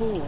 不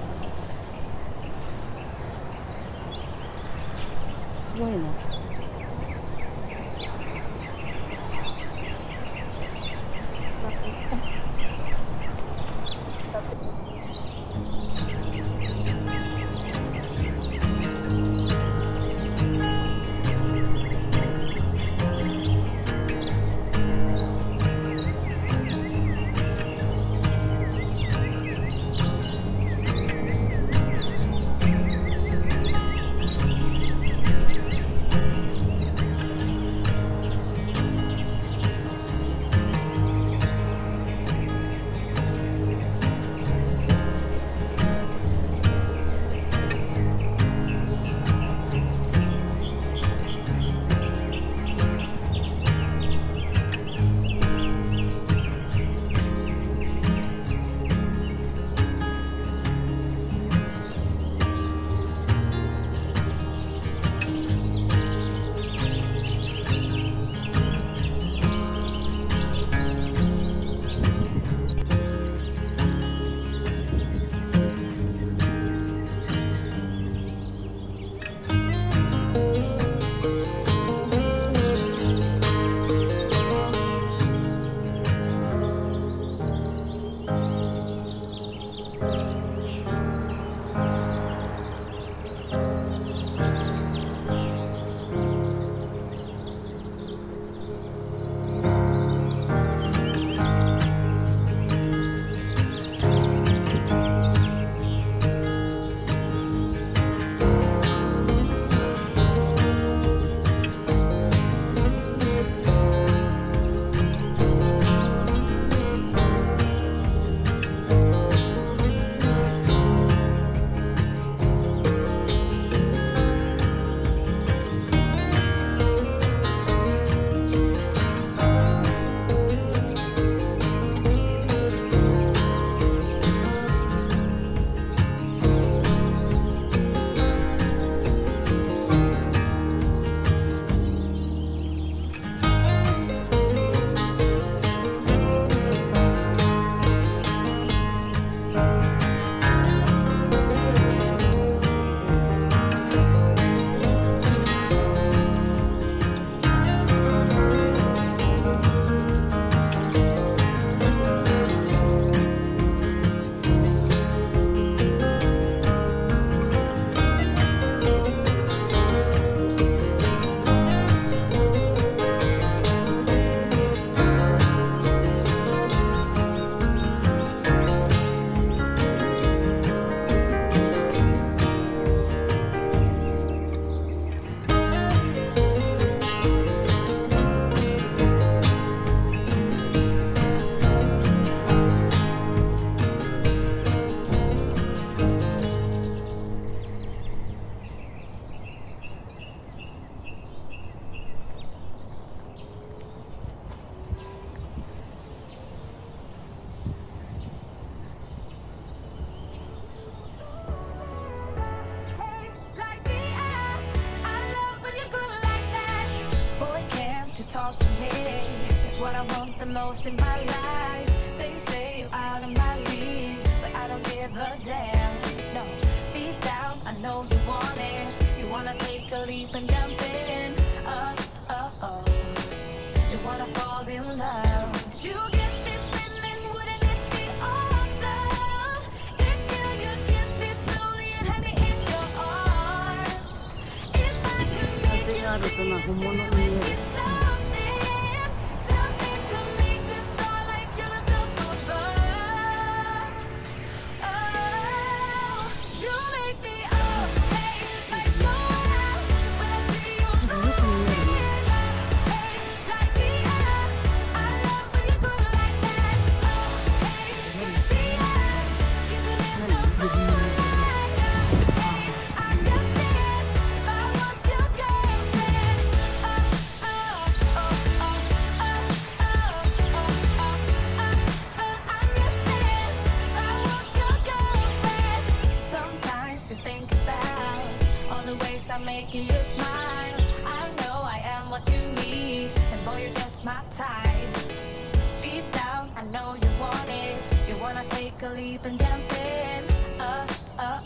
I want the most in my life. They say you're out of my league But I don't give a damn. No, deep down I know you want it. You wanna take a leap and jump in. Oh, oh You wanna fall in love. You get me spinning, wouldn't it be awesome? If you just kissed me slowly and had me in your arms. If I could make you see making you smile. I know I am what you need, and boy, you're just my type. Deep down, I know you want it. You wanna take a leap and jump in. Uh,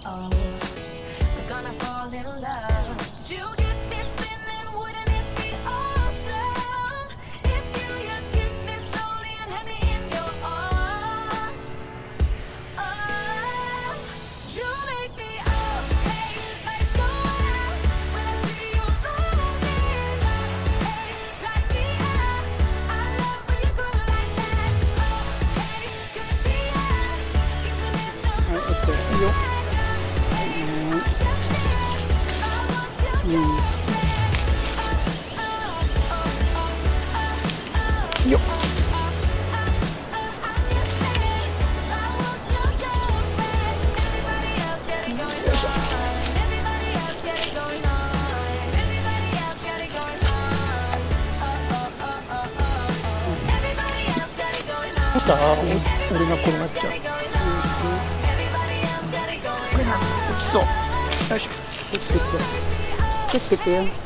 oh, いよ、うん、よ。っした俺がこうなっちゃう。そう。よいしょ気をつけて気をつけてよ。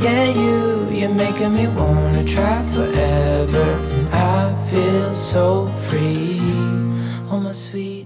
Yeah, you, you're making me wanna try forever. I feel so free. Oh, my sweet.